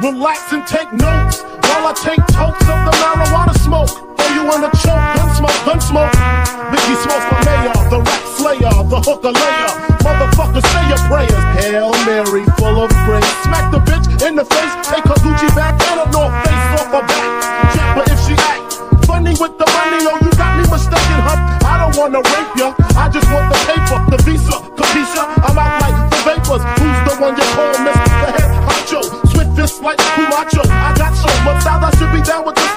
Relax and take notes while I take totes of the marijuana smoke. Throw you in a choke, gun smoke, gun smoke. Biggie Smalls my mayor, the rap slayer, the hooker layer. Motherfucker, say your prayers. Hail Mary, full of grace. Smack the bitch in the face, take her Gucci back and a North Face off her back. Her if she act funny with the money, oh you got me mistaken, huh? I don't wanna rape ya, I just want the paper, the visa, I got so much style, I should be down with the.